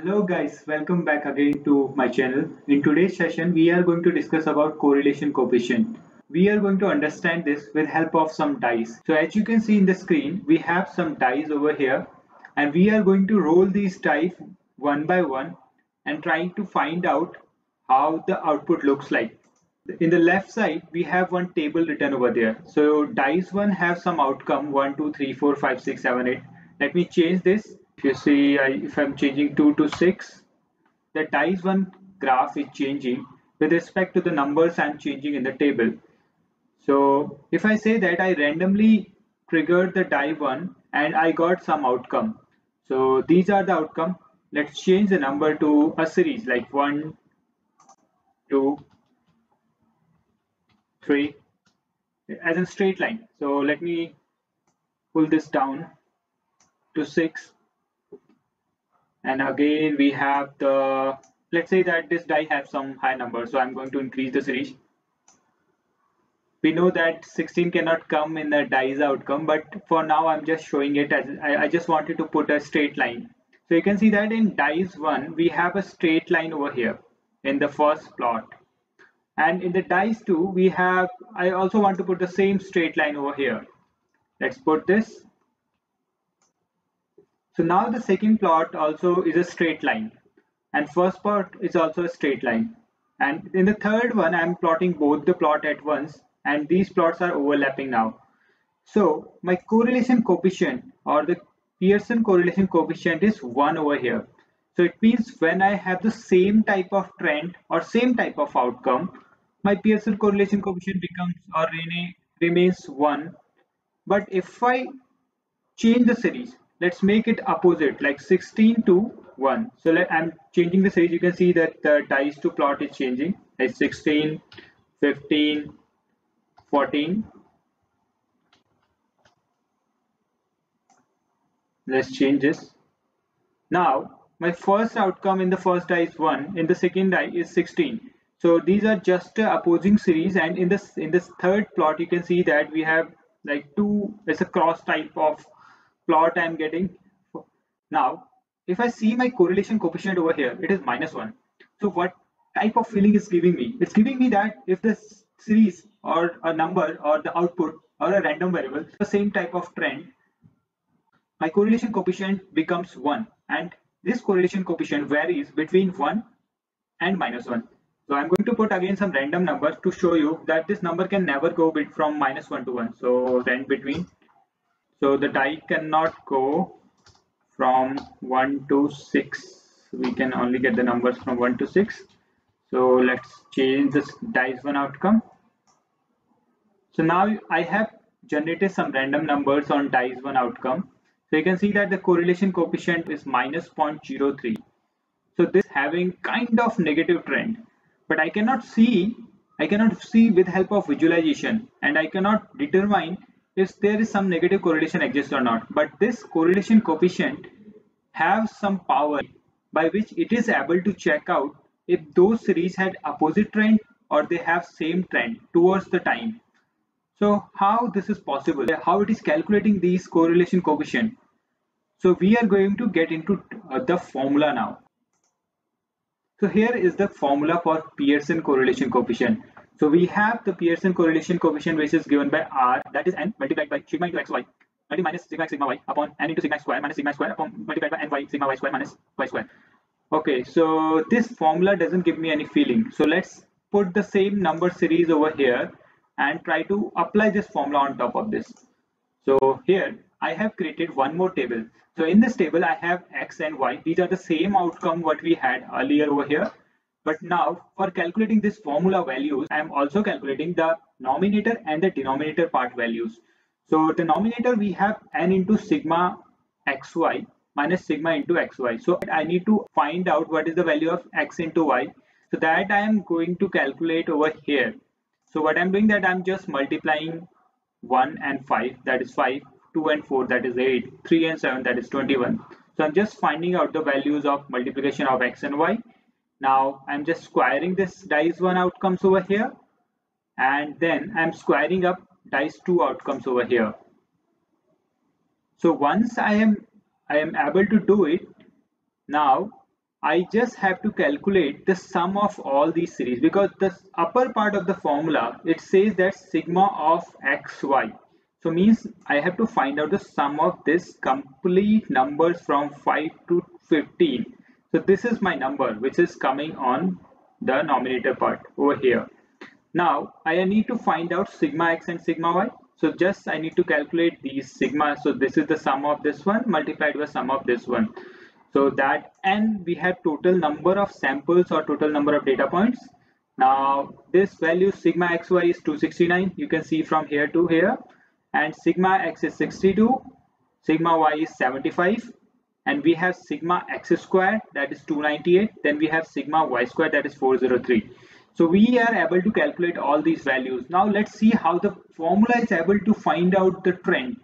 Hello guys, welcome back again to my channel. In today's session, we are going to discuss about correlation coefficient. We are going to understand this with help of some dice. So as you can see in the screen, we have some dice over here and we are going to roll these dice one by one and trying to find out how the output looks like. In the left side, we have one table written over there. So dice one have some outcome 1, 2, 3, 4, 5, 6, 7, 8. Let me change this if you see I, if I'm changing 2 to 6 the dice 1 graph is changing with respect to the numbers I'm changing in the table. So if I say that I randomly triggered the die 1 and I got some outcome. So these are the outcome. Let's change the number to a series like 1 2 3 as a straight line. So let me pull this down to 6 and again we have the let's say that this die has some high number so i'm going to increase the series. We know that 16 cannot come in the die's outcome but for now i'm just showing it as I, I just wanted to put a straight line. So you can see that in dice 1 we have a straight line over here in the first plot. And in the dice 2 we have i also want to put the same straight line over here. Let's put this so now the second plot also is a straight line and first plot is also a straight line. And in the third one, I'm plotting both the plot at once and these plots are overlapping now. So my correlation coefficient or the Pearson correlation coefficient is 1 over here. So it means when I have the same type of trend or same type of outcome, my Pearson correlation coefficient becomes or remains 1. But if I change the series, let's make it opposite like 16 to 1 so let, i'm changing the size. You can see that the dice to plot is changing. It's 16 15 14 let's change this. Now my first outcome in the first die is 1 in the second die is 16 so these are just uh, opposing series and in this in this third plot you can see that we have like two it's a cross type of plot I'm getting. Now, if I see my correlation coefficient over here, it is minus one. So what type of feeling is giving me? It's giving me that if the series or a number or the output or a random variable, the same type of trend, my correlation coefficient becomes one. And this correlation coefficient varies between one and minus one. So I'm going to put again some random numbers to show you that this number can never go from minus one to one. So then between so the die cannot go from 1 to 6 we can only get the numbers from 1 to 6 so let's change this dice one outcome. So now I have generated some random numbers on dice one outcome. So you can see that the correlation coefficient is minus 0.03 so this having kind of negative trend but I cannot see I cannot see with help of visualization and I cannot determine if there is some negative correlation exists or not. But this correlation coefficient have some power by which it is able to check out if those series had opposite trend or they have same trend towards the time. So how this is possible? How it is calculating these correlation coefficient? So we are going to get into uh, the formula now. So here is the formula for Pearson correlation coefficient so we have the Pearson correlation coefficient which is given by R that is n multiplied by sigma into xy multiplied minus sigma x sigma y upon n into sigma square minus sigma square upon multiplied by ny sigma y square minus y square. Okay, so this formula doesn't give me any feeling. So let's put the same number series over here and try to apply this formula on top of this. So here I have created one more table. So in this table I have x and y. These are the same outcome what we had earlier over here but now for calculating this formula values, I am also calculating the nominator and the denominator part values. So the nominator we have n into sigma xy minus sigma into xy. So I need to find out what is the value of x into y. So that I am going to calculate over here. So what I'm doing that I'm just multiplying 1 and 5 that is 5, 2 and 4 that is 8, 3 and 7 that is 21. So I'm just finding out the values of multiplication of x and y now I'm just squaring this dice 1 outcomes over here. And then I'm squaring up dice 2 outcomes over here. So once I am I am able to do it now I just have to calculate the sum of all these series. Because the upper part of the formula it says that sigma of xy. So means I have to find out the sum of this complete numbers from 5 to 15 so this is my number which is coming on the nominator part over here. Now I need to find out sigma x and sigma y. So just I need to calculate these sigma. So this is the sum of this one multiplied by sum of this one. So that and we have total number of samples or total number of data points. Now this value sigma xy is 269 you can see from here to here. And sigma x is 62 sigma y is 75 and we have sigma x squared that is 298 then we have sigma y squared that is 403 so we are able to calculate all these values now let's see how the formula is able to find out the trend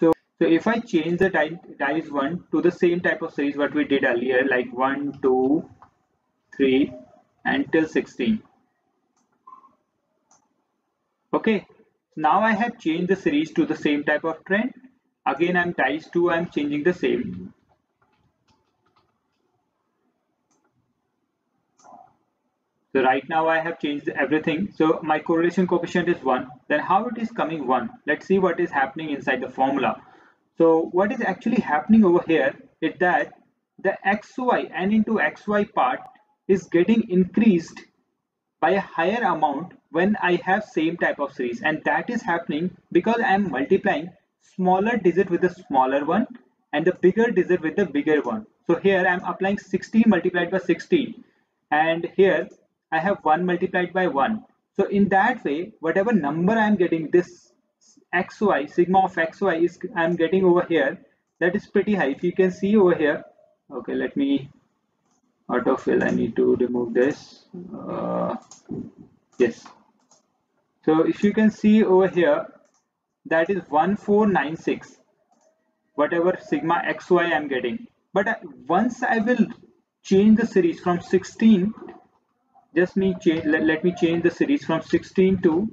so so if I change the dice 1 to the same type of series what we did earlier like 1, 2, 3 until 16. Okay, now I have changed the series to the same type of trend. Again I'm dice 2 I'm changing the same. So right now I have changed everything. So my correlation coefficient is 1. Then how it is coming 1? Let's see what is happening inside the formula. So what is actually happening over here is that the xy n into xy part is getting increased by a higher amount when I have same type of series and that is happening because I am multiplying smaller digit with the smaller one and the bigger digit with the bigger one. So here I am applying 16 multiplied by 16 and here I have 1 multiplied by 1. So in that way whatever number I am getting this xy sigma of xy is i'm getting over here that is pretty high. If you can see over here okay let me autofill. I need to remove this. Uh, yes. So if you can see over here that is 1496 whatever sigma xy i'm getting. But uh, once i will change the series from 16 just me change let, let me change the series from 16 to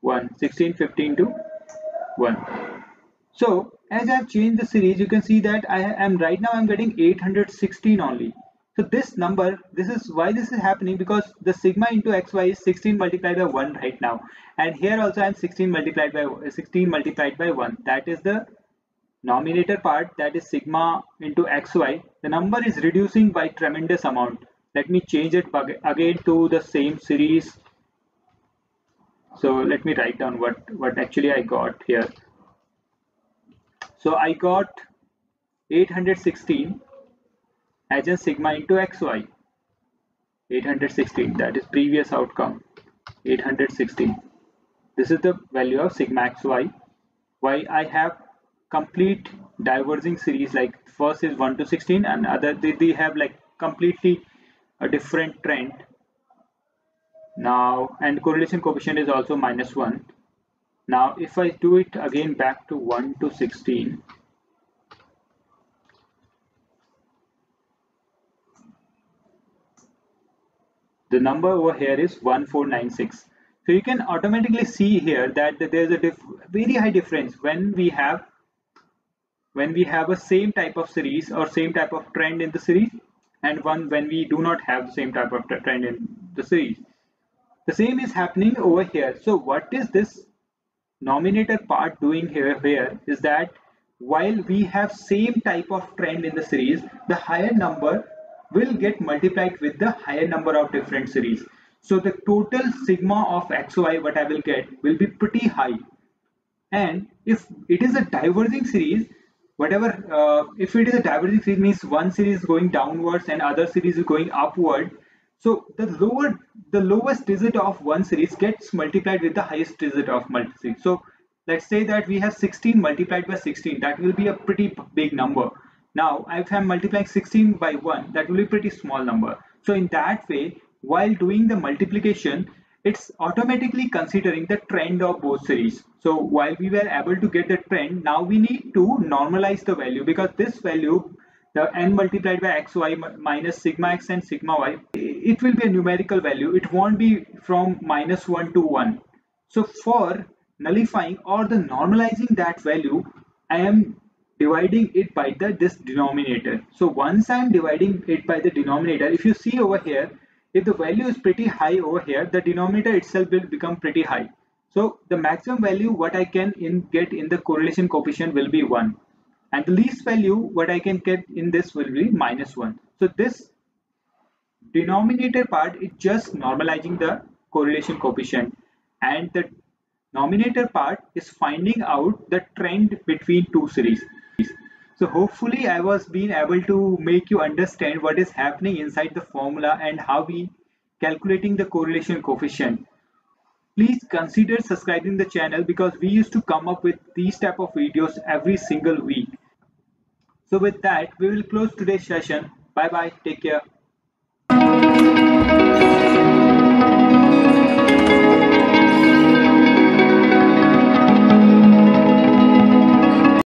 1 16 15 to 1 so as I've changed the series you can see that I am right now I'm getting 816 only. So this number this is why this is happening because the sigma into xy is 16 multiplied by 1 right now. And here also I'm 16 multiplied by 16 multiplied by 1 that is the nominator part that is sigma into xy the number is reducing by tremendous amount let me change it again to the same series. So let me write down what what actually I got here. So I got 816 as sigma into xy. 816 that is previous outcome. 816 this is the value of sigma xy. Why I have complete diverging series like first is 1 to 16 and other they, they have like completely a different trend. Now and correlation coefficient is also minus 1 now if I do it again back to 1 to 16 the number over here is 1496 so you can automatically see here that there's a very high difference when we have when we have a same type of series or same type of trend in the series and one when we do not have the same type of trend in the series the same is happening over here. So what is this nominator part doing here, here is that while we have same type of trend in the series, the higher number will get multiplied with the higher number of different series. So the total sigma of xy what I will get will be pretty high. And if it is a diverging series, whatever, uh, if it is a diverging series means one series is going downwards and other series is going upward, so the lower, the lowest digit of one series gets multiplied with the highest digit of multi So let's say that we have 16 multiplied by 16. That will be a pretty big number. Now, if I'm multiplying 16 by 1, that will be a pretty small number. So in that way, while doing the multiplication, it's automatically considering the trend of both series. So while we were able to get the trend, now we need to normalize the value because this value the n multiplied by xy minus sigma x and sigma y, it will be a numerical value. It won't be from minus 1 to 1. So for nullifying or the normalizing that value, I am dividing it by the this denominator. So once I'm dividing it by the denominator, if you see over here, if the value is pretty high over here, the denominator itself will become pretty high. So the maximum value what I can in get in the correlation coefficient will be 1 and the least value what I can get in this will be minus 1. So this denominator part is just normalizing the correlation coefficient and the nominator part is finding out the trend between two series. So hopefully I was being able to make you understand what is happening inside the formula and how we calculating the correlation coefficient. Please consider subscribing the channel because we used to come up with these type of videos every single week. So with that, we will close today's session. Bye bye. Take care.